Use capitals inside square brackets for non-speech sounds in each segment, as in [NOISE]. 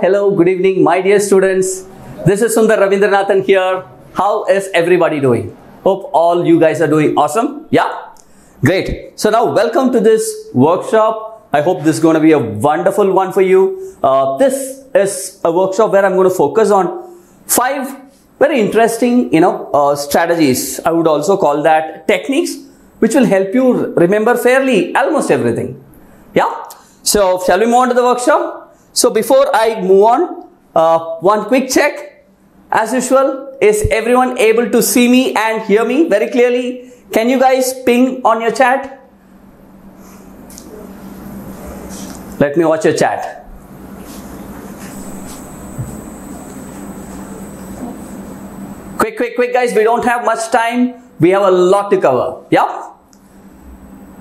hello, good evening, my dear students. This is Sundar Ravindranathan here. How is everybody doing? Hope all you guys are doing awesome. Yeah? Great. So now welcome to this workshop. I hope this is going to be a wonderful one for you. Uh, this is a workshop where I'm going to focus on five very interesting, you know, uh, strategies. I would also call that techniques, which will help you remember fairly almost everything. Yeah. So shall we move on to the workshop? So before I move on, uh, one quick check. As usual, is everyone able to see me and hear me very clearly? Can you guys ping on your chat? Let me watch your chat. Quick, quick, quick guys, we don't have much time. We have a lot to cover. Yeah?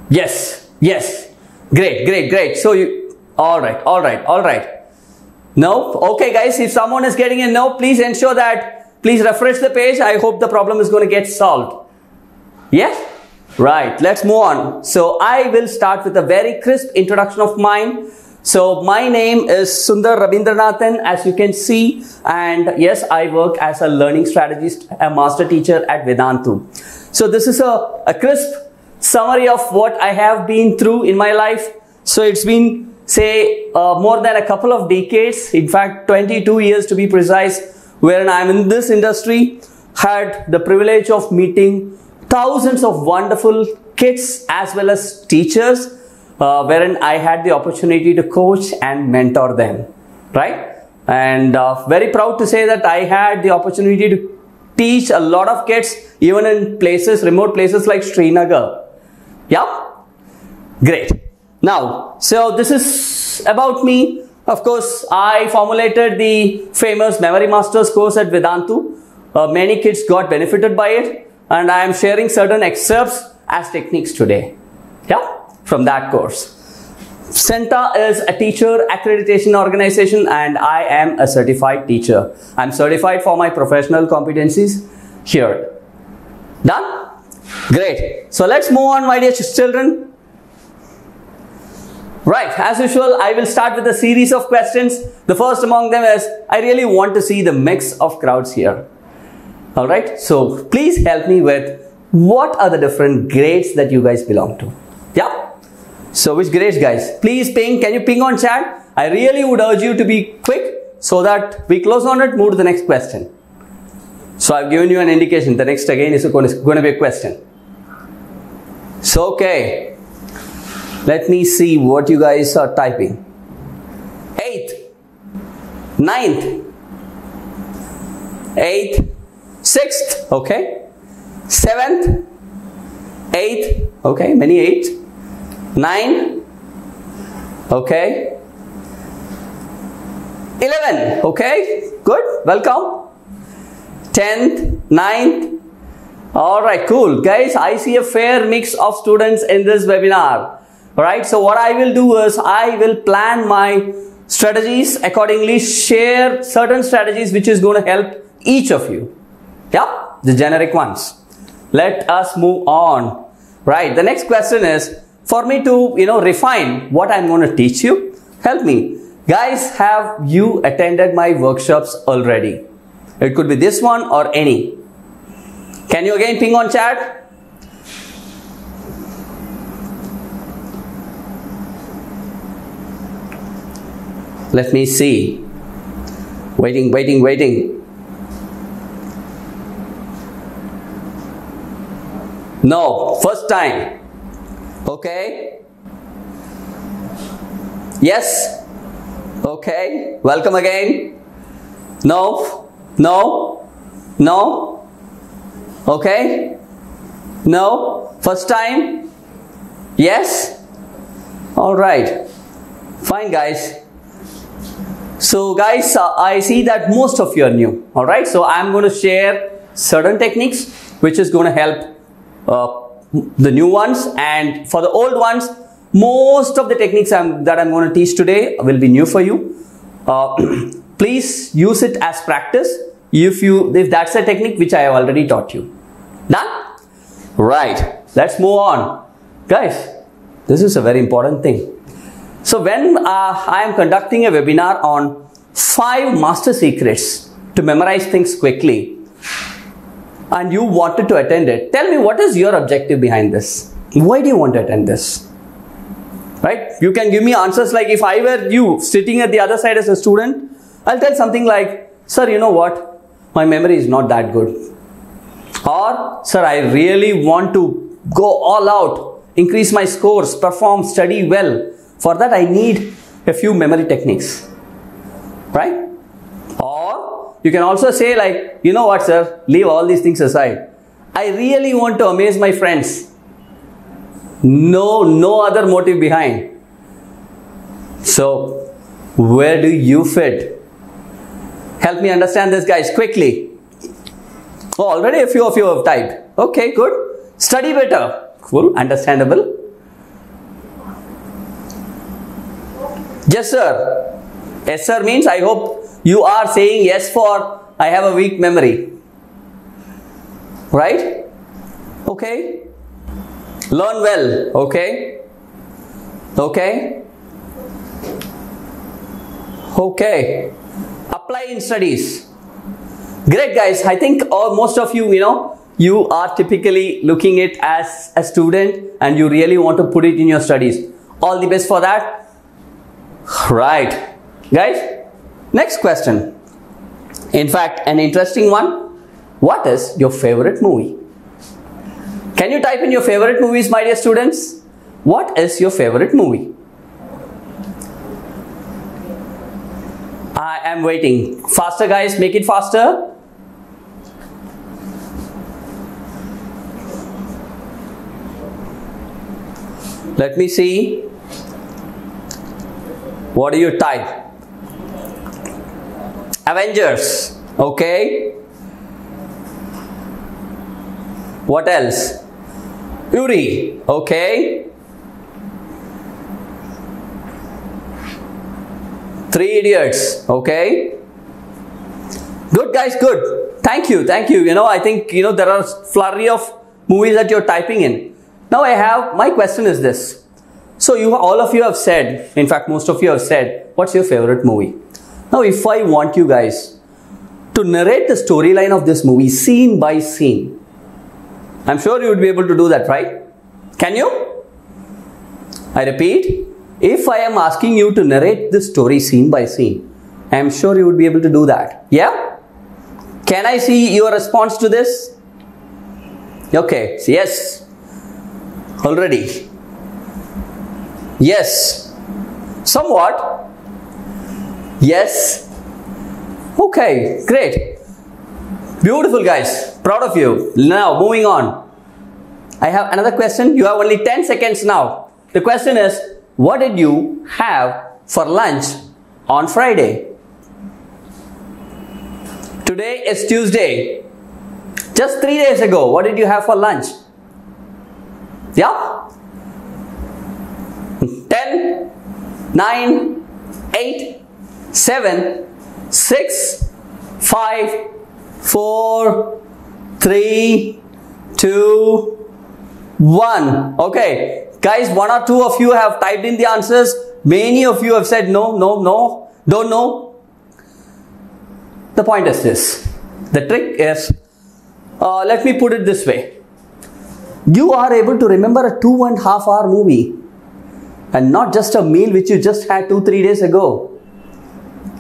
Yes, yes. Great, great, great. So you, all right, all right, all right. No? Okay guys, if someone is getting a no, please ensure that, please refresh the page. I hope the problem is going to get solved. Yes? Right, let's move on. So I will start with a very crisp introduction of mine. So my name is Sundar Rabindranathan as you can see and yes I work as a learning strategist, a master teacher at Vedantu. So this is a, a crisp summary of what I have been through in my life. So it's been say uh, more than a couple of decades, in fact 22 years to be precise, wherein I'm in this industry, had the privilege of meeting thousands of wonderful kids as well as teachers, uh, wherein I had the opportunity to coach and mentor them, right? And uh, very proud to say that I had the opportunity to teach a lot of kids even in places, remote places like Srinagar. Yeah? Great. Now, so this is about me. Of course, I formulated the famous Memory Masters course at Vedantu. Uh, many kids got benefited by it and I am sharing certain excerpts as techniques today. Yeah, from that course. CENTA is a teacher accreditation organization and I am a certified teacher. I'm certified for my professional competencies here. Done? Great. So let's move on my dear children. Right, as usual, I will start with a series of questions. The first among them is, I really want to see the mix of crowds here. Alright, so please help me with what are the different grades that you guys belong to? Yeah? So which grades guys? Please ping, can you ping on chat? I really would urge you to be quick so that we close on it, move to the next question. So I've given you an indication. The next again is going to be a question. So okay, let me see what you guys are typing. Eighth, ninth, eighth, sixth, okay, seventh, eighth, okay, many eight, nine, okay, eleven, okay, good, welcome, tenth, ninth, all right, cool, guys. I see a fair mix of students in this webinar. Right, so what I will do is I will plan my strategies accordingly, share certain strategies which is going to help each of you. Yeah, the generic ones. Let us move on. Right, the next question is for me to, you know, refine what I'm going to teach you. Help me. Guys, have you attended my workshops already? It could be this one or any. Can you again ping on chat? Let me see. Waiting, waiting, waiting. No, first time. Okay. Yes. Okay. Welcome again. No. No. No. Okay. No. First time. Yes. All right. Fine, guys. So, guys, uh, I see that most of you are new. All right. So, I'm going to share certain techniques which is going to help uh, the new ones. And for the old ones most of the techniques I'm, that I'm going to teach today will be new for you. Uh, [CLEARS THROAT] please use it as practice if you if that's a technique which I have already taught you. Done? Right. Let's move on. Guys this is a very important thing so when uh, I am conducting a webinar on five master secrets to memorize things quickly and you wanted to attend it, tell me what is your objective behind this? Why do you want to attend this? Right? You can give me answers like if I were you sitting at the other side as a student, I'll tell something like, Sir, you know what? My memory is not that good. Or, Sir, I really want to go all out, increase my scores, perform, study well. For that, I need a few memory techniques. Right? Or, you can also say like, you know what, sir, leave all these things aside. I really want to amaze my friends. No, no other motive behind. So, where do you fit? Help me understand this, guys, quickly. Oh, already a few of you have typed. Okay, good. Study better. Cool, understandable. Yes, sir. Yes, sir means I hope you are saying yes for I have a weak memory. Right? Okay. Learn well. Okay. Okay. Okay. Apply in studies. Great guys. I think all, most of you, you know, you are typically looking it as a student and you really want to put it in your studies. All the best for that. Right. Guys, next question. In fact, an interesting one. What is your favorite movie? Can you type in your favorite movies, my dear students? What is your favorite movie? I am waiting. Faster, guys, make it faster. Let me see. What do you type? Avengers. Okay. What else? Uri. Okay. Three Idiots. Okay. Good guys, good. Thank you, thank you. You know, I think, you know, there are flurry of movies that you're typing in. Now I have, my question is this. So you, all of you have said, in fact, most of you have said, what's your favorite movie? Now, if I want you guys to narrate the storyline of this movie scene by scene, I'm sure you would be able to do that, right? Can you? I repeat, if I am asking you to narrate the story scene by scene, I am sure you would be able to do that. Yeah? Can I see your response to this? Okay, yes. Already. Yes. Somewhat. Yes. Okay, great. Beautiful guys. Proud of you. Now, moving on. I have another question. You have only 10 seconds now. The question is, what did you have for lunch on Friday? Today is Tuesday. Just three days ago, what did you have for lunch? Yeah? 10, 9, 8, 7, 6, 5, 4, 3, 2, 1. Okay. Guys, one or two of you have typed in the answers. Many of you have said no, no, no, don't know. The point is this. The trick is, uh, let me put it this way. You are able to remember a two and a half hour movie and not just a meal which you just had two, three days ago.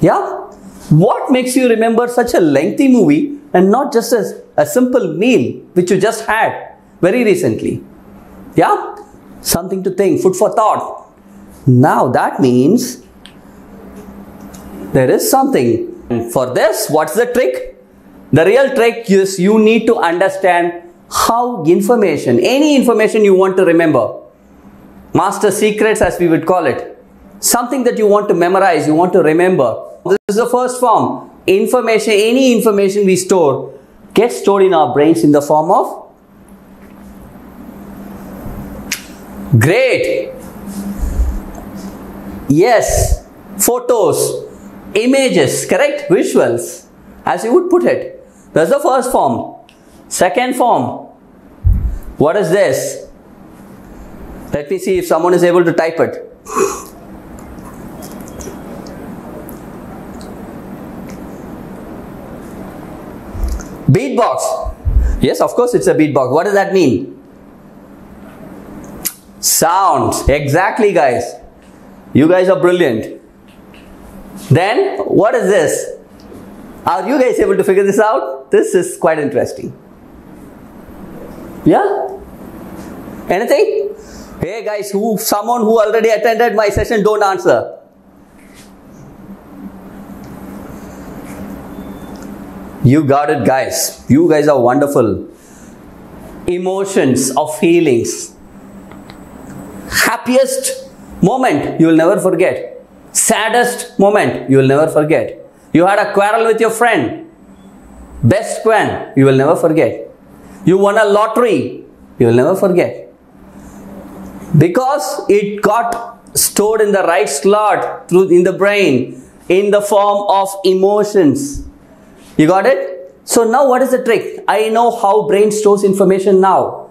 Yeah? What makes you remember such a lengthy movie and not just a, a simple meal which you just had very recently? Yeah? Something to think, food for thought. Now that means there is something. And for this, what's the trick? The real trick is you need to understand how information, any information you want to remember, master secrets as we would call it, something that you want to memorize, you want to remember. This is the first form. Information, any information we store gets stored in our brains in the form of Great. Yes. Photos, images, correct? Visuals, as you would put it. That's the first form. Second form. What is this? Let me see if someone is able to type it. Beatbox. Yes, of course it's a beatbox. What does that mean? Sounds. Exactly, guys. You guys are brilliant. Then, what is this? Are you guys able to figure this out? This is quite interesting. Yeah? Anything? Hey guys, who someone who already attended my session don't answer. You got it guys. You guys are wonderful. Emotions of feelings. Happiest moment you will never forget. Saddest moment you will never forget. You had a quarrel with your friend. Best friend you will never forget. You won a lottery you will never forget. Because it got stored in the right slot through in the brain in the form of emotions. You got it? So now what is the trick? I know how brain stores information now.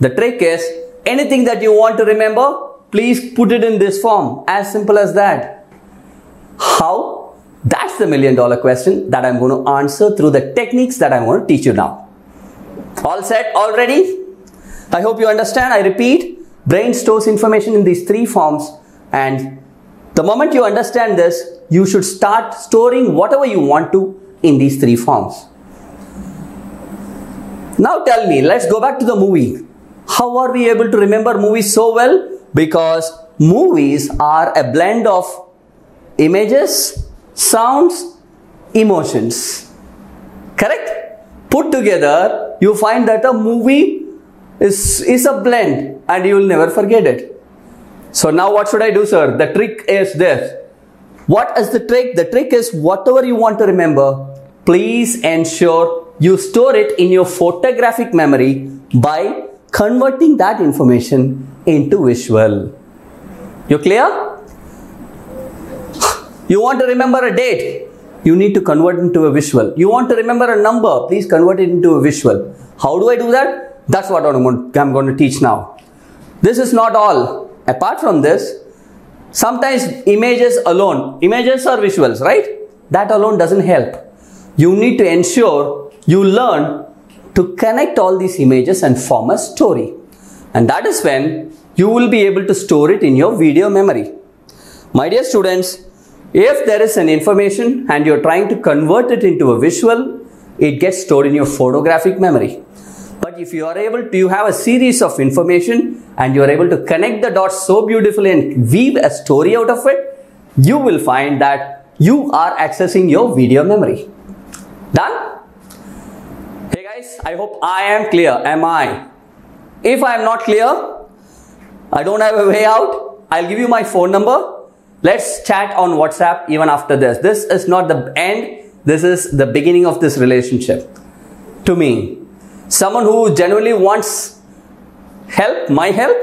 The trick is anything that you want to remember, please put it in this form. As simple as that. How? That's the million dollar question that I'm going to answer through the techniques that I'm going to teach you now. All set already? I hope you understand. I repeat, brain stores information in these three forms and the moment you understand this, you should start storing whatever you want to in these three forms. Now tell me, let's go back to the movie. How are we able to remember movies so well? Because movies are a blend of images, sounds, emotions. Correct? Put together, you find that a movie is, is a blend and you will never forget it. So now what should I do sir? The trick is this. What is the trick? The trick is whatever you want to remember, please ensure you store it in your photographic memory by converting that information into visual. You clear? You want to remember a date? You need to convert into a visual. You want to remember a number? Please convert it into a visual. How do I do that? That's what I'm going to teach now. This is not all. Apart from this, sometimes images alone, images are visuals, right? That alone doesn't help. You need to ensure you learn to connect all these images and form a story. And that is when you will be able to store it in your video memory. My dear students, if there is an information and you're trying to convert it into a visual, it gets stored in your photographic memory. But if you are able to, you have a series of information and you are able to connect the dots so beautifully and weave a story out of it, you will find that you are accessing your video memory. Done? Hey guys, I hope I am clear. Am I? If I am not clear, I don't have a way out, I'll give you my phone number. Let's chat on WhatsApp even after this. This is not the end. This is the beginning of this relationship to me someone who genuinely wants help, my help,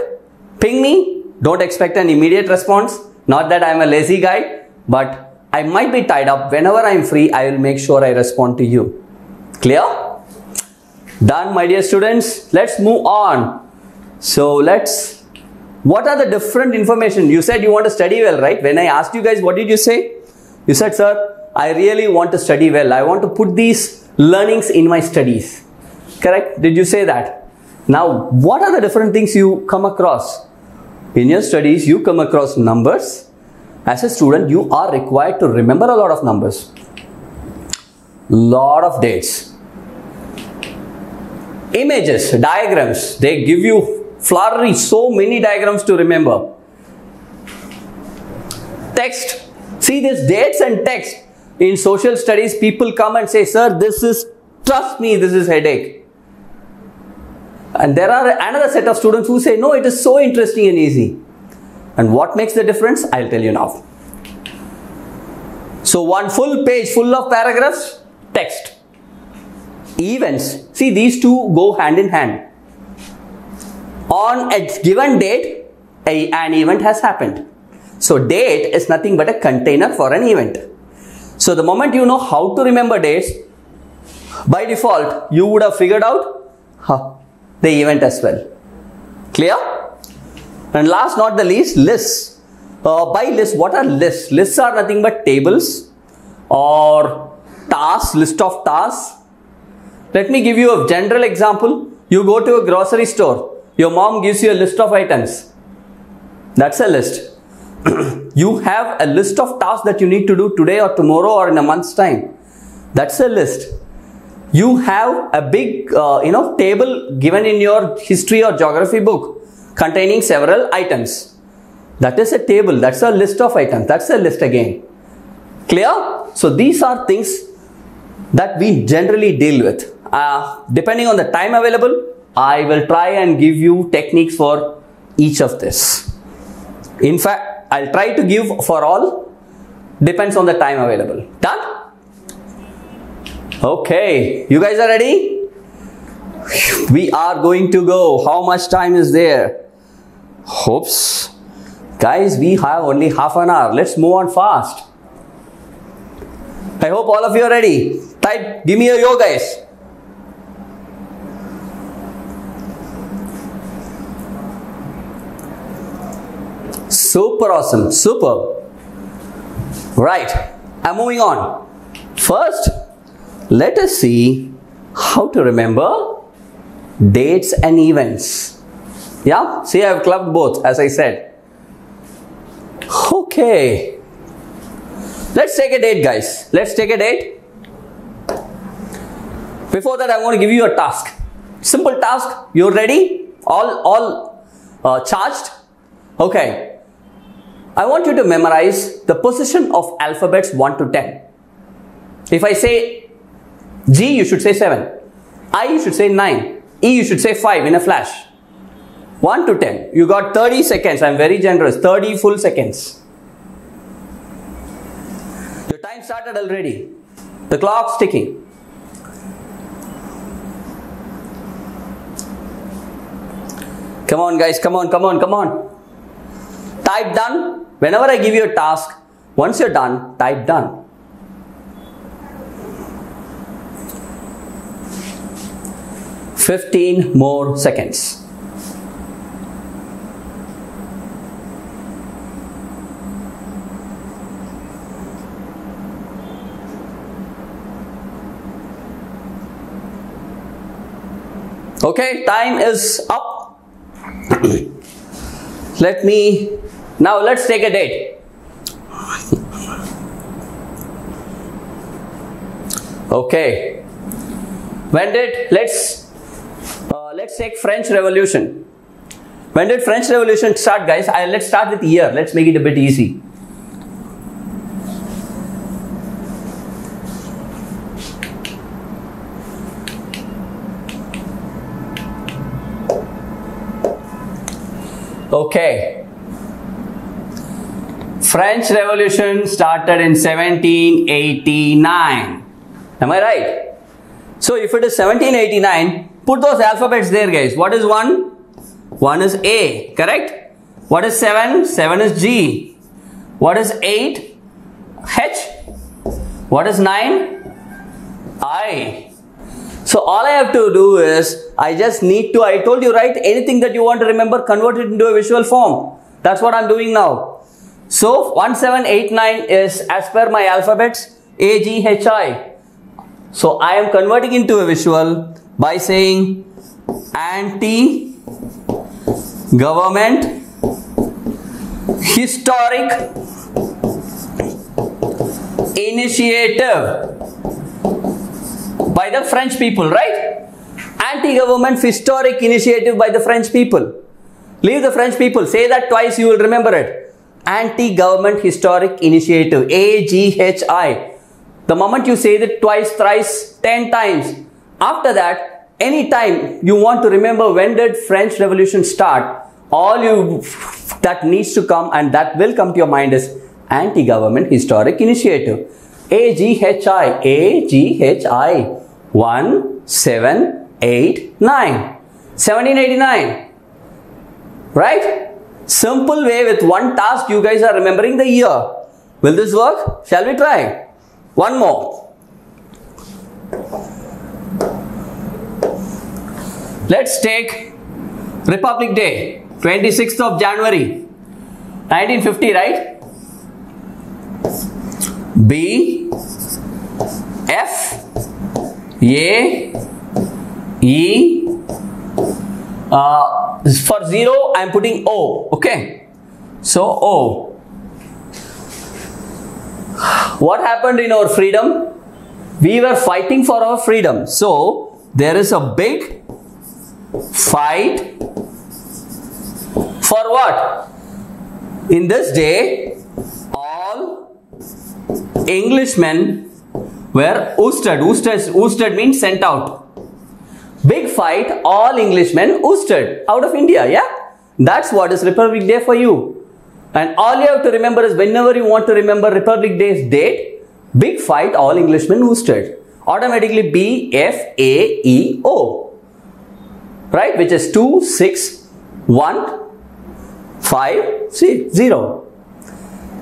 ping me. Don't expect an immediate response. Not that I'm a lazy guy, but I might be tied up. Whenever I'm free, I will make sure I respond to you. Clear? Done, my dear students. Let's move on. So let's, what are the different information? You said you want to study well, right? When I asked you guys, what did you say? You said, sir, I really want to study well. I want to put these learnings in my studies. Correct? Did you say that? Now, what are the different things you come across? In your studies, you come across numbers. As a student, you are required to remember a lot of numbers. Lot of dates. Images, diagrams, they give you flowery, so many diagrams to remember. Text. See this dates and text. In social studies, people come and say, sir, this is, trust me, this is headache. And there are another set of students who say, no, it is so interesting and easy. And what makes the difference? I'll tell you now. So one full page full of paragraphs, text. Events. See, these two go hand in hand. On a given date, a, an event has happened. So date is nothing but a container for an event. So the moment you know how to remember dates, by default, you would have figured out huh, the event as well. Clear? And last not the least, lists. Uh, by lists, what are lists? Lists are nothing but tables or tasks, list of tasks Let me give you a general example. You go to a grocery store. Your mom gives you a list of items. That's a list. [CLEARS THROAT] you have a list of tasks that you need to do today or tomorrow or in a month's time. That's a list. You have a big, uh, you know, table given in your history or geography book containing several items. That is a table. That's a list of items. That's a list again. Clear? So these are things that we generally deal with. Uh, depending on the time available, I will try and give you techniques for each of this. In fact, I'll try to give for all. Depends on the time available. Done? Okay, you guys are ready? We are going to go. How much time is there? Hopes. Guys, we have only half an hour. Let's move on fast. I hope all of you are ready. Type, give me a yo, guys. Super awesome. Super. Right. I'm moving on. First, let us see how to remember dates and events. Yeah, see, I've clubbed both as I said. Okay, let's take a date, guys. Let's take a date. Before that, I'm going to give you a task. Simple task. You're ready? All, all uh, charged? Okay. I want you to memorize the position of alphabets 1 to 10. If I say G, you should say 7. I, you should say 9. E, you should say 5 in a flash. 1 to 10. You got 30 seconds. I'm very generous. 30 full seconds. Your time started already. The clock's ticking. Come on, guys. Come on, come on, come on. Type done. Whenever I give you a task, once you're done, type done. Fifteen more seconds. Okay, time is up. [CLEARS THROAT] Let me now let's take a date. Okay. When did let's let's take French Revolution. When did French Revolution start, guys? I, let's start with year. Let's make it a bit easy. Okay. French Revolution started in 1789. Am I right? So if it is 1789, put those alphabets there guys. What is 1? 1 is A, correct? What is 7? 7 is G. What is 8? H. What is 9? I. So all I have to do is, I just need to, I told you right, anything that you want to remember, convert it into a visual form. That's what I'm doing now. So 1789 is as per my alphabets, A, G, H, I. So I am converting into a visual by saying anti-government historic initiative by the French people, right? Anti-government historic initiative by the French people. Leave the French people. Say that twice, you will remember it. Anti-government historic initiative. A-G-H-I. The moment you say it twice, thrice, ten times. After that, anytime you want to remember when did French Revolution start, all you that needs to come and that will come to your mind is anti-government historic initiative. A-G-H-I. A-G-H-I. 1, 7, 8, 9. 1789. Right? Simple way with one task you guys are remembering the year. Will this work? Shall we try? One more. Let's take Republic Day, 26th of January, 1950, right? B F A E. Uh, for 0, I am putting O. Okay. So O. What happened in our freedom? We were fighting for our freedom. So there is a big fight for what? In this day, all Englishmen were ousted. Ousted, ousted means sent out. Big fight, all Englishmen ousted out of India. Yeah, that's what is Republic Day for you. And all you have to remember is whenever you want to remember Republic Day's date, big fight, all Englishmen ousted. Automatically B F A E O. Right, which is 2, 6, 1, 5, see, 0.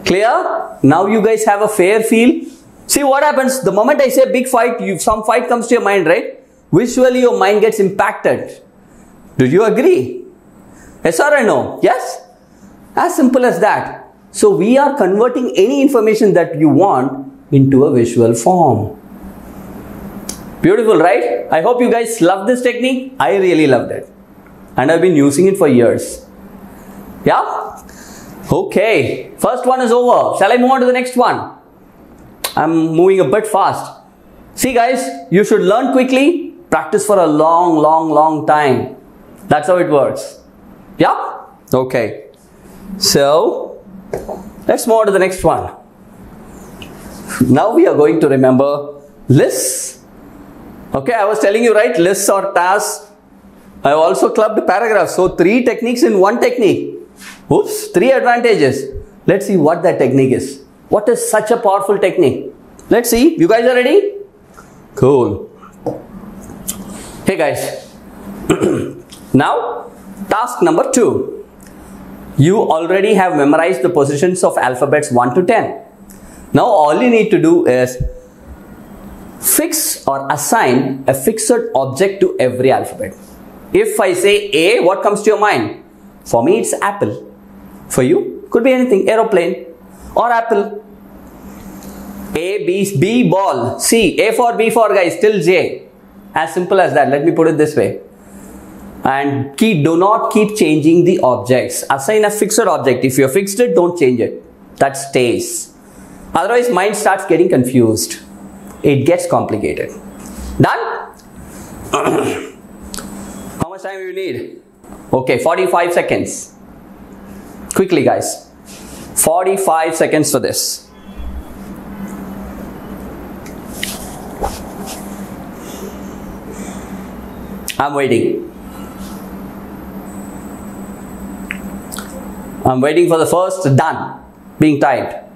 Clear? Now you guys have a fair feel. See what happens the moment I say big fight, you, some fight comes to your mind, right? Visually your mind gets impacted. Do you agree? Yes or no? Yes? As simple as that. So we are converting any information that you want into a visual form. Beautiful, right? I hope you guys love this technique. I really loved it. And I've been using it for years. Yeah? Okay. First one is over. Shall I move on to the next one? I'm moving a bit fast. See guys, you should learn quickly, practice for a long, long, long time. That's how it works. Yeah? Okay. So, let's move on to the next one. Now we are going to remember lists. Okay, I was telling you, right? Lists or tasks. I also clubbed paragraphs. So, three techniques in one technique. Oops, three advantages. Let's see what that technique is. What is such a powerful technique? Let's see. You guys are ready? Cool. Hey guys. [CLEARS THROAT] now, task number two you already have memorized the positions of alphabets 1 to 10. Now all you need to do is fix or assign a fixed object to every alphabet. If I say A, what comes to your mind? For me, it's apple. For you, could be anything, aeroplane or apple. A, B, B, ball. C, A for B for guys, till J. As simple as that. Let me put it this way and keep do not keep changing the objects assign a fixed object if you fixed it don't change it that stays otherwise mind starts getting confused it gets complicated. Done? [CLEARS THROAT] How much time you need? Okay 45 seconds. Quickly guys. 45 seconds for this. I'm waiting. I'm waiting for the first. Done. Being typed.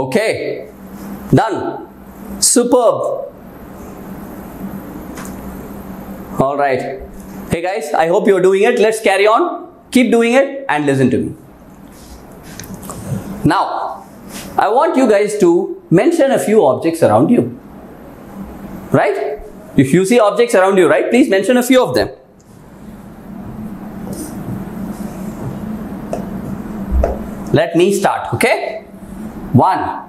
Okay, done. Superb. All right. Hey guys, I hope you're doing it. Let's carry on. Keep doing it and listen to me. Now, I want you guys to mention a few objects around you right? If you see objects around you, right, please mention a few of them. Let me start, okay? One.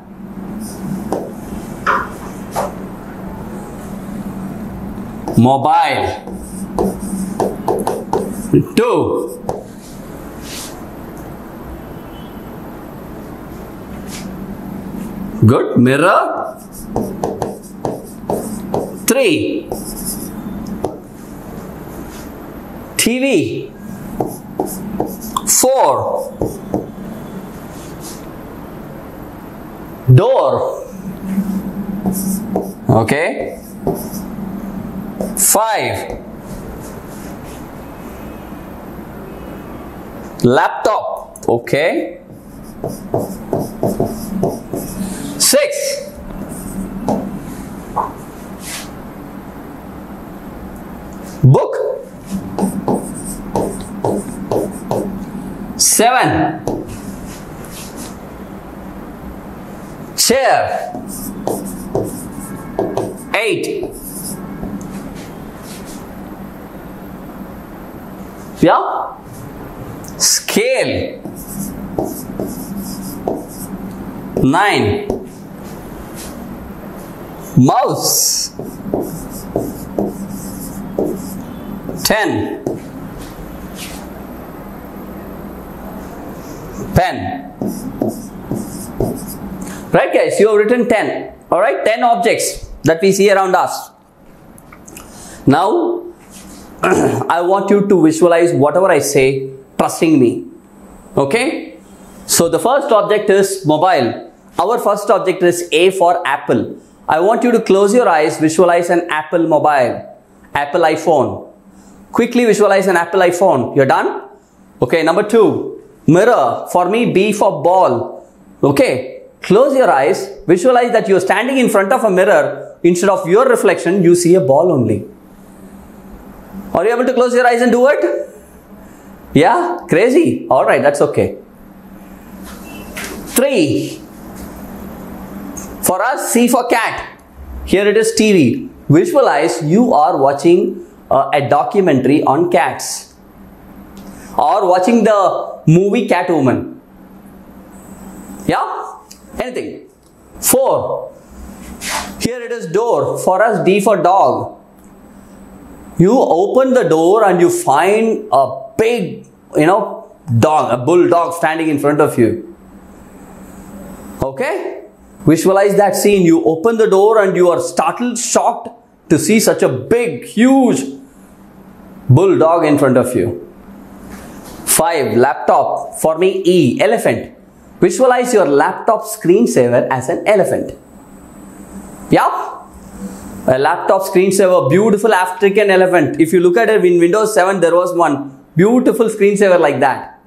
Mobile. Two. Good. Mirror. 3 TV 4 door. Okay. 5 laptop. Okay. 6 book. Seven chair eight. Yeah. Scale. 9 mouse. 10 pen right guys you have written 10 all right 10 objects that we see around us now [CLEARS THROAT] I want you to visualize whatever I say trusting me okay so the first object is mobile our first object is A for Apple. I want you to close your eyes, visualize an Apple mobile, Apple iPhone. Quickly visualize an Apple iPhone. You're done? Okay, number two, mirror. For me, B for ball. Okay, close your eyes, visualize that you're standing in front of a mirror. Instead of your reflection, you see a ball only. Are you able to close your eyes and do it? Yeah, crazy. All right, that's okay. Three, for us, C for cat. Here it is TV. Visualize you are watching uh, a documentary on cats or watching the movie Catwoman. Yeah? Anything. 4. Here it is door. For us, D for dog. You open the door and you find a big, you know, dog, a bulldog standing in front of you. Okay? Visualize that scene. You open the door and you are startled, shocked to see such a big, huge bulldog in front of you. 5. Laptop. For me, E. Elephant. Visualize your laptop screensaver as an elephant. Yeah? A laptop screensaver, beautiful African elephant. If you look at it in Windows 7, there was one beautiful screensaver like that.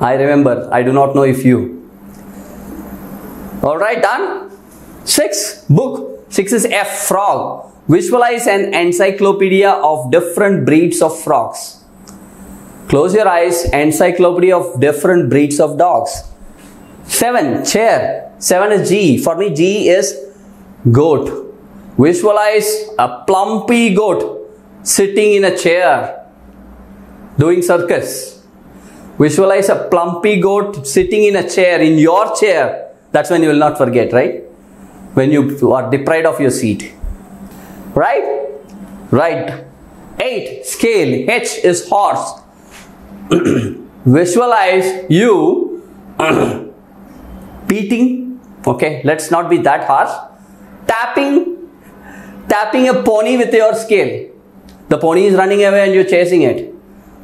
I remember. I do not know if you. All right, done. Six, book. Six is F, frog. Visualize an encyclopedia of different breeds of frogs. Close your eyes, encyclopedia of different breeds of dogs. Seven, chair. Seven is G. For me, G is goat. Visualize a plumpy goat sitting in a chair doing circus. Visualize a plumpy goat sitting in a chair, in your chair, that's when you will not forget, right? When you are deprived of your seat. Right? Right. 8. Scale. H is horse. [CLEARS THROAT] Visualize you [CLEARS THROAT] beating. Okay, let's not be that harsh. Tapping. Tapping a pony with your scale. The pony is running away and you're chasing it.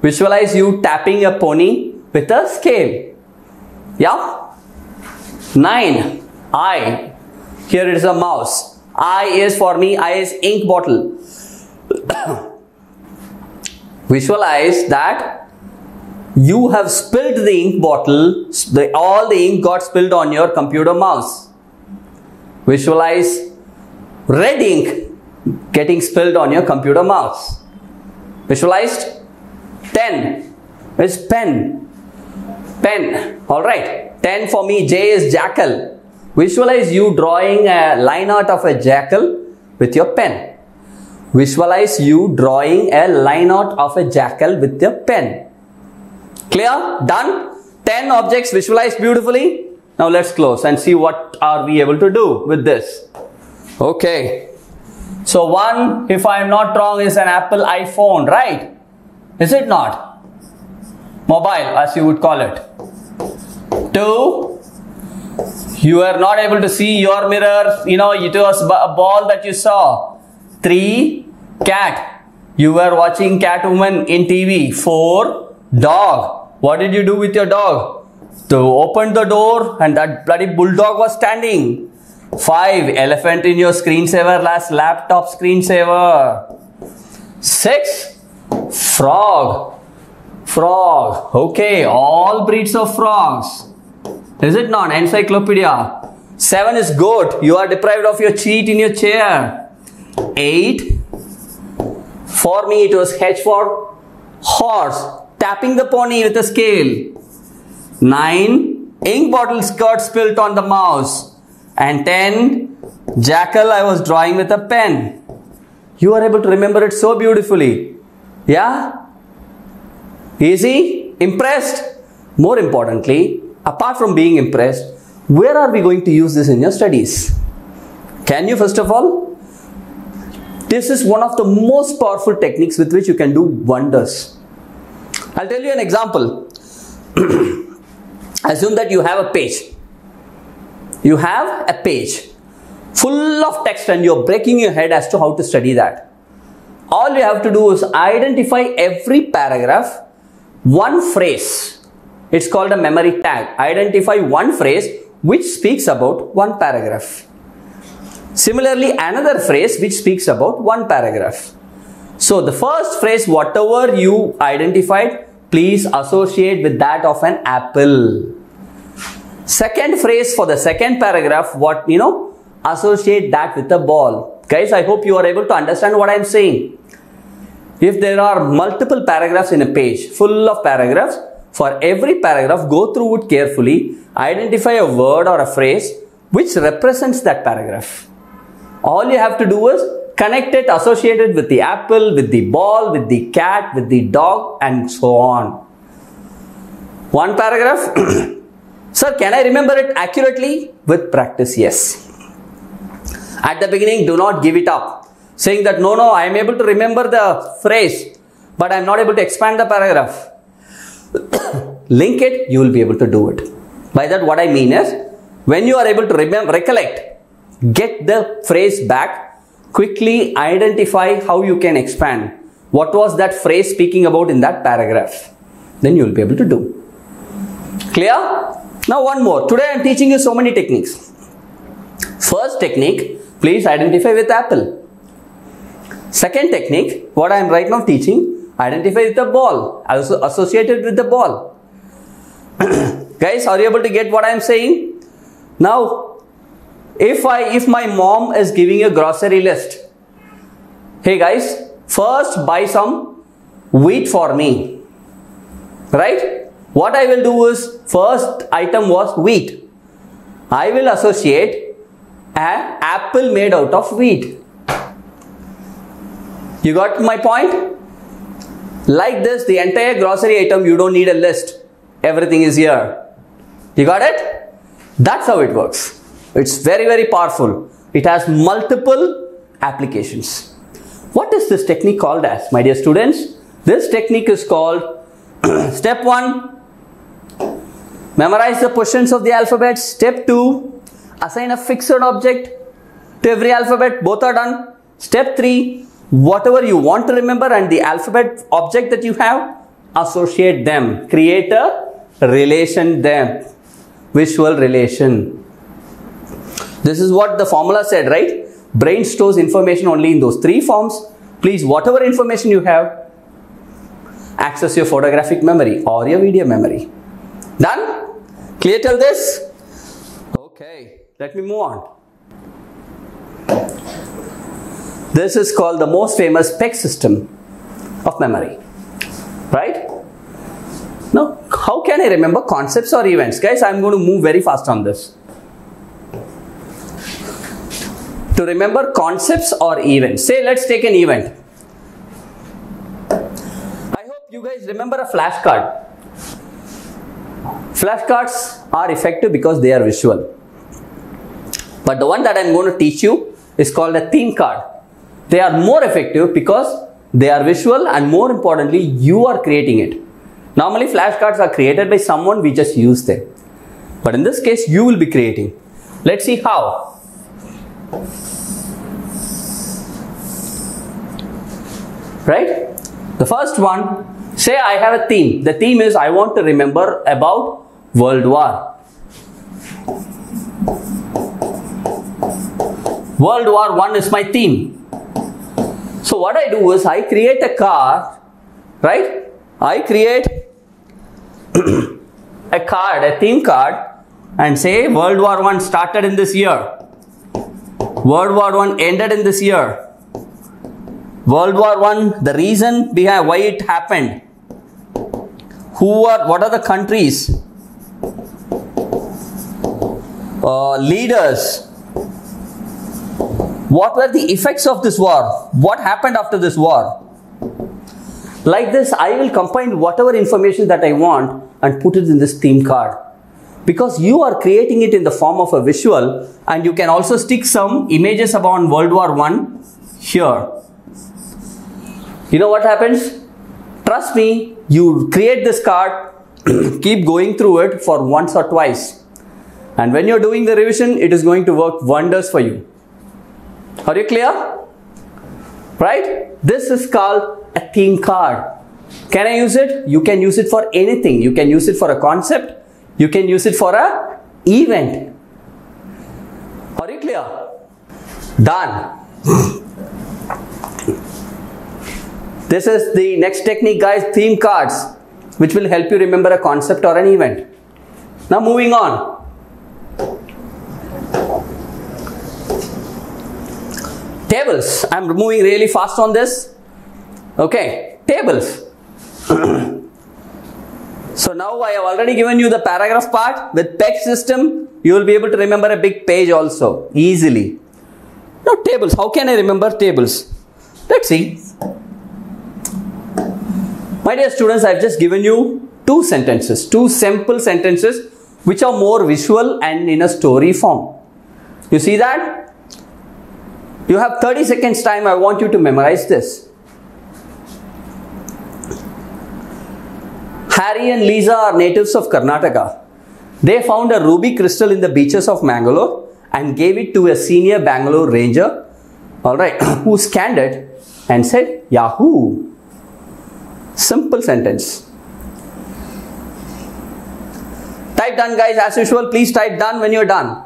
Visualize you tapping a pony with a scale. Yeah? 9. I. Here it is a mouse. I is for me, I is ink bottle. [COUGHS] Visualize that you have spilled the ink bottle, the, all the ink got spilled on your computer mouse. Visualize red ink getting spilled on your computer mouse. Visualized? 10 is pen. Pen. Alright. 10 for me, J is jackal. Visualize you drawing a line art of a jackal with your pen. Visualize you drawing a line art of a jackal with your pen. Clear? Done? 10 objects visualized beautifully. Now let's close and see what are we able to do with this. Okay. So one, if I am not wrong, is an Apple iPhone, right? Is it not? Mobile, as you would call it. Two, you are not able to see your mirror. You know, it was a ball that you saw. Three, cat. You were watching Catwoman in TV. Four, dog. What did you do with your dog? To open the door and that bloody bulldog was standing. Five, elephant in your screensaver last laptop screensaver. Six, frog. Frog. Okay, all breeds of frogs. Is it not? Encyclopedia. 7 is goat. You are deprived of your seat in your chair. 8. For me it was H for horse. Tapping the pony with a scale. 9. Ink bottle skirt spilt on the mouse. And 10. Jackal I was drawing with a pen. You are able to remember it so beautifully. Yeah? Easy? Impressed? More importantly, apart from being impressed, where are we going to use this in your studies? Can you first of all? This is one of the most powerful techniques with which you can do wonders. I'll tell you an example. [CLEARS THROAT] Assume that you have a page. You have a page full of text and you're breaking your head as to how to study that. All you have to do is identify every paragraph, one phrase. It's called a memory tag. Identify one phrase which speaks about one paragraph. Similarly, another phrase which speaks about one paragraph. So the first phrase, whatever you identified, please associate with that of an apple. Second phrase for the second paragraph, what you know, associate that with a ball. Guys, I hope you are able to understand what I am saying. If there are multiple paragraphs in a page, full of paragraphs, for every paragraph, go through it carefully, identify a word or a phrase which represents that paragraph. All you have to do is connect it, associate it with the apple, with the ball, with the cat, with the dog, and so on. One paragraph. [CLEARS THROAT] Sir, can I remember it accurately? With practice, yes. At the beginning, do not give it up. Saying that, no, no, I am able to remember the phrase, but I am not able to expand the paragraph. [COUGHS] Link it, you will be able to do it. By that, what I mean is, when you are able to remember, recollect, get the phrase back, quickly identify how you can expand. What was that phrase speaking about in that paragraph? Then you will be able to do. Clear? Now one more. Today I am teaching you so many techniques. First technique, please identify with apple. Second technique, what I am right now teaching, identify with the ball, also associated with the ball. [CLEARS THROAT] Guys, are you able to get what I am saying? Now, if I if my mom is giving a grocery list, hey guys, first buy some wheat for me. Right? What I will do is first item was wheat. I will associate an apple made out of wheat. You got my point? Like this, the entire grocery item, you don't need a list. Everything is here. You got it? That's how it works. It's very, very powerful. It has multiple applications. What is this technique called as, my dear students? This technique is called [CLEARS THROAT] step 1 memorize the positions of the alphabet. Step 2 assign a fixed object to every alphabet. Both are done. Step 3 whatever you want to remember and the alphabet object that you have associate them. Create a relation them. Visual relation. This is what the formula said, right? Brain stores information only in those three forms. Please, whatever information you have, access your photographic memory or your video memory. Done? Clear till this? Okay, let me move on. This is called the most famous PEG system of memory. Right? Now, how can I remember concepts or events? Guys, I'm going to move very fast on this. To remember concepts or events. Say, let's take an event. I hope you guys remember a flashcard. Flashcards are effective because they are visual. But the one that I'm going to teach you is called a theme card. They are more effective because they are visual and more importantly, you are creating it. Normally, flashcards are created by someone, we just use them. But in this case, you will be creating. Let's see how. Right? The first one, say I have a theme. The theme is I want to remember about World War. World War One is my theme. So what I do is I create a card, right? I create [CLEARS THROAT] a card, a theme card and say World War One started in this year. World War One ended in this year. World War One, the reason behind why it happened. Who are what are the countries? Uh, leaders. What were the effects of this war? What happened after this war? Like this, I will combine whatever information that I want and put it in this theme card. Because you are creating it in the form of a visual and you can also stick some images about World War One here. You know what happens? Trust me, you create this card, [CLEARS THROAT] keep going through it for once or twice. And when you're doing the revision, it is going to work wonders for you. Are you clear? Right? This is called a theme card. Can I use it? You can use it for anything. You can use it for a concept. You can use it for a event. Are you clear? Done. this is the next technique guys, theme cards, which will help you remember a concept or an event. Now moving on. Tables. I'm moving really fast on this. Okay, tables. [CLEARS THROAT] so now I have already given you the paragraph part with PEG system. You will be able to remember a big page also easily. Now tables. How can I remember tables? Let's see. My dear students, I've just given you two sentences, two simple sentences which are more visual and in a story form. You see that? You have 30 seconds time. I want you to memorize this. Harry and Lisa are natives of Karnataka. They found a ruby crystal in the beaches of Mangalore and gave it to a senior Bangalore ranger, all right, [CLEARS THROAT] who scanned it and said, Yahoo! Simple sentence. Type done, guys. As usual, please type done when you're done.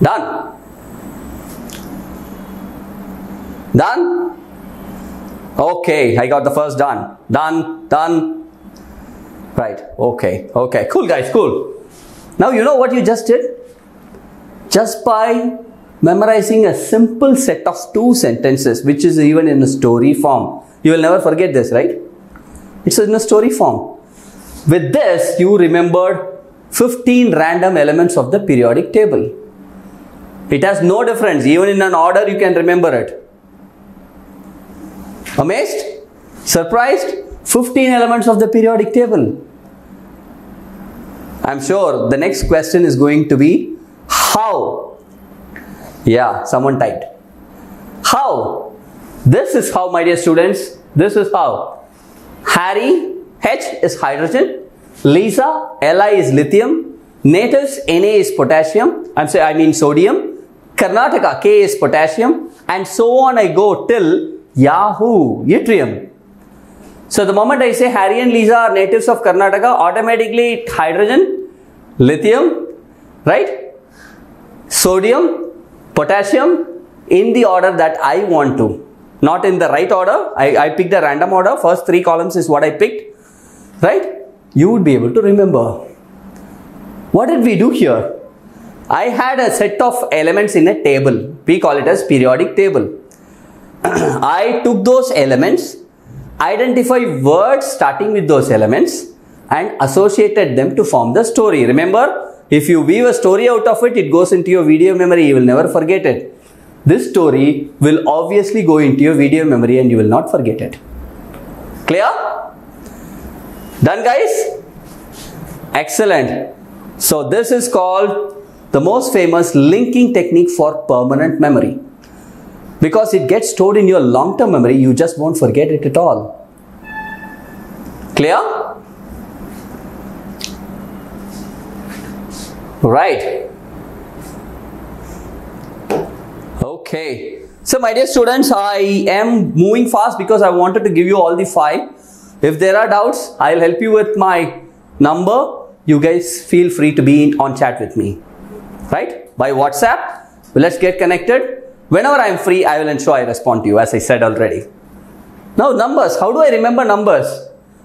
Done. Done? Okay, I got the first done. Done, done. Right, okay, okay. Cool, guys, cool. Now, you know what you just did? Just by memorizing a simple set of two sentences, which is even in a story form. You will never forget this, right? It's in a story form. With this, you remembered 15 random elements of the periodic table. It has no difference. Even in an order, you can remember it. Amazed? Surprised? 15 elements of the periodic table. I'm sure the next question is going to be how? Yeah, someone typed. How? This is how, my dear students. This is how. Harry, H is hydrogen. Lisa, Li is lithium. Natives, Na is potassium. I'm saying, I mean sodium. Karnataka, K is potassium. And so on I go till Yahoo, yttrium. So the moment I say Harry and Lisa are natives of Karnataka, automatically hydrogen, lithium, right? Sodium, potassium in the order that I want to. Not in the right order. I, I picked a random order. First three columns is what I picked. Right? You would be able to remember. What did we do here? I had a set of elements in a table. We call it as periodic table. I took those elements, identify words starting with those elements and associated them to form the story. Remember, if you weave a story out of it, it goes into your video memory. You will never forget it. This story will obviously go into your video memory and you will not forget it. Clear? Done guys? Excellent. So this is called the most famous linking technique for permanent memory because it gets stored in your long-term memory you just won't forget it at all. Clear? Right. Okay. So my dear students i am moving fast because i wanted to give you all the five if there are doubts i'll help you with my number. You guys feel free to be in, on chat with me. Right? By whatsapp. Let's get connected Whenever I am free, I will ensure I respond to you as I said already. Now numbers, how do I remember numbers?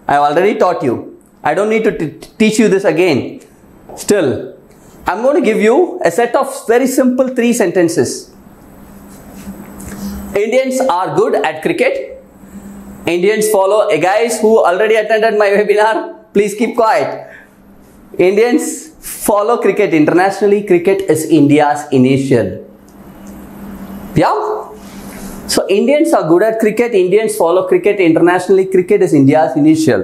I have already taught you. I don't need to teach you this again. Still, I'm going to give you a set of very simple three sentences. Indians are good at cricket. Indians follow guys who already attended my webinar. Please keep quiet. Indians follow cricket internationally. Cricket is India's initial. Yeah? So Indians are good at cricket. Indians follow cricket internationally. Cricket is India's initial.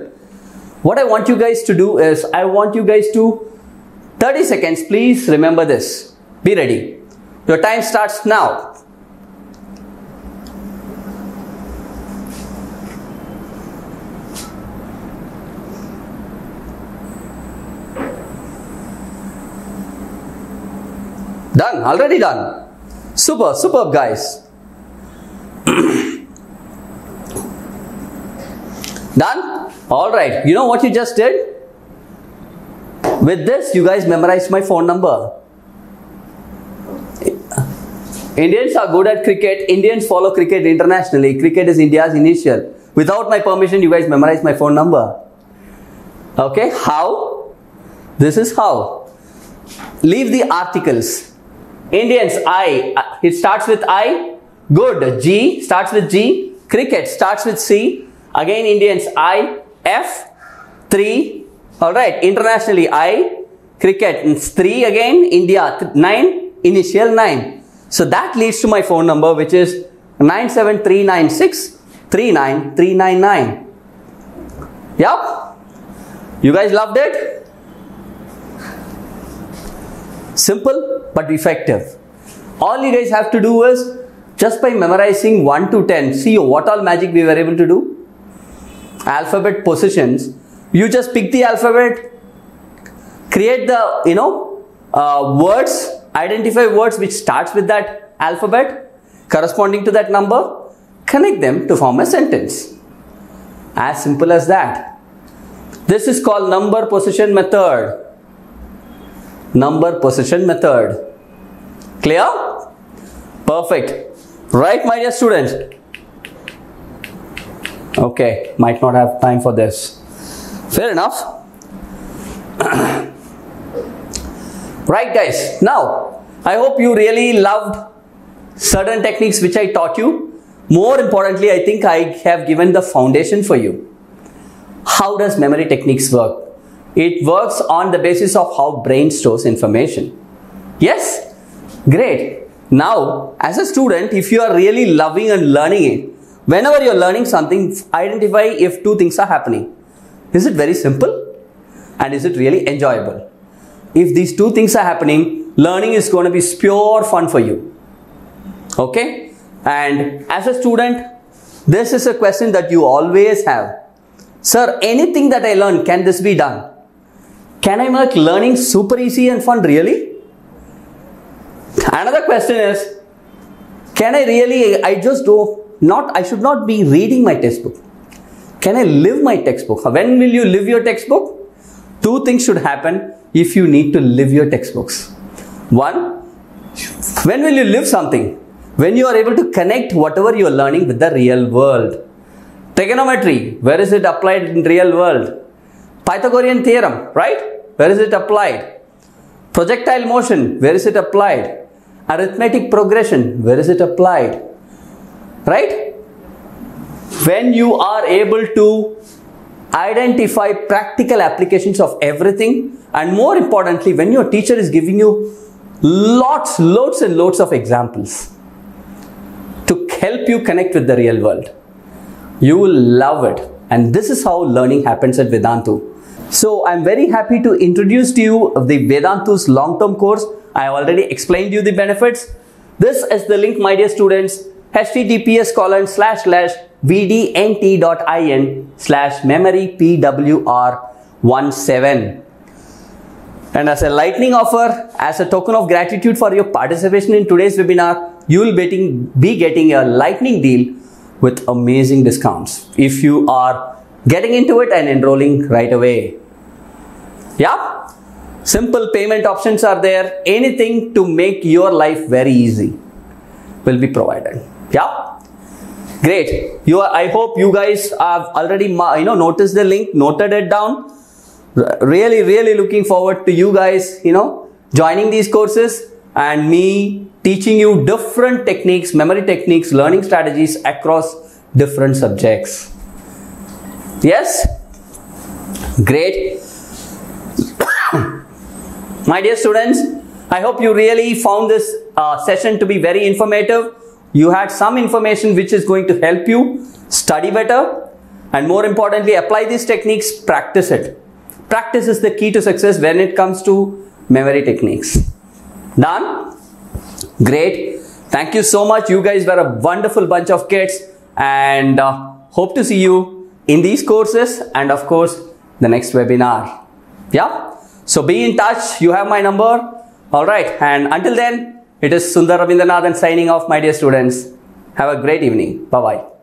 What I want you guys to do is I want you guys to 30 seconds. Please remember this. Be ready. Your time starts now. Done, already done. Super, superb guys. [COUGHS] Done? Alright, you know what you just did? With this, you guys memorized my phone number. Indians are good at cricket. Indians follow cricket internationally. Cricket is India's initial. Without my permission, you guys memorize my phone number. Okay, how? This is how. Leave the articles. Indians, I. Uh, it starts with I. Good. G starts with G. Cricket starts with C. Again, Indians, I. F. 3. Alright, internationally, I. Cricket, 3 again. India, 9. Initial 9. So that leads to my phone number which is 97396 39399. Yup. You guys loved it? Simple but effective. All you guys have to do is just by memorizing 1 to 10, see what all magic we were able to do. Alphabet positions. You just pick the alphabet, create the, you know, uh, words identify words which starts with that alphabet corresponding to that number, connect them to form a sentence. As simple as that. This is called number position method. Number position method. Clear? Perfect. Right, my dear students? Okay, might not have time for this. Fair enough. [CLEARS THROAT] Right guys, now I hope you really loved certain techniques which I taught you. More importantly, I think I have given the foundation for you. How does memory techniques work? It works on the basis of how brain stores information. Yes? Great. Now, as a student, if you are really loving and learning it, whenever you're learning something, identify if two things are happening. Is it very simple? And is it really enjoyable? if these two things are happening, learning is going to be pure fun for you. Okay? And as a student, this is a question that you always have. Sir, anything that I learn, can this be done? Can I make learning super easy and fun really? Another question is, can I really, I just do not, I should not be reading my textbook. Can I live my textbook? When will you live your textbook? Two things should happen if you need to live your textbooks. One, when will you live something? When you are able to connect whatever you are learning with the real world. Trigonometry, where is it applied in real world? Pythagorean theorem, right? Where is it applied? Projectile motion, where is it applied? Arithmetic progression, where is it applied? Right? When you are able to identify practical applications of everything and more importantly when your teacher is giving you lots loads and loads of examples to help you connect with the real world you will love it and this is how learning happens at Vedantu so I'm very happy to introduce to you the Vedantu's long-term course. I have already explained you the benefits. This is the link my dear students https colon slash slash vdnt.in slash memory pwr17 and as a lightning offer as a token of gratitude for your participation in today's webinar you will be getting a lightning deal with amazing discounts. If you are getting into it and enrolling right away yeah? Simple payment options are there. Anything to make your life very easy will be provided. Yeah? Great. You are, i hope you guys have already you know noticed the link noted it down. Really really looking forward to you guys you know joining these courses and me teaching you different techniques memory techniques learning strategies across different subjects. Yes? Great my dear students i hope you really found this uh, session to be very informative. You had some information which is going to help you study better and more importantly apply these techniques practice it. Practice is the key to success when it comes to memory techniques. Done? Great. Thank you so much. You guys were a wonderful bunch of kids and uh, hope to see you in these courses and of course the next webinar. Yeah so be in touch. You have my number. All right. And until then it is sundar rabindranath signing off my dear students. Have a great evening. Bye bye